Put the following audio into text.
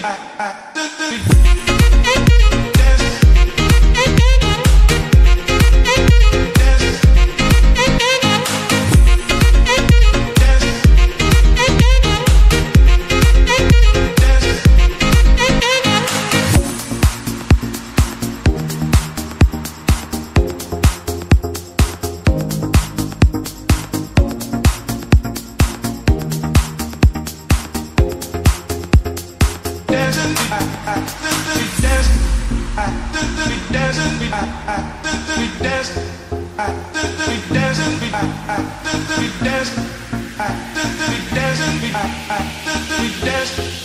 I, I, We dance.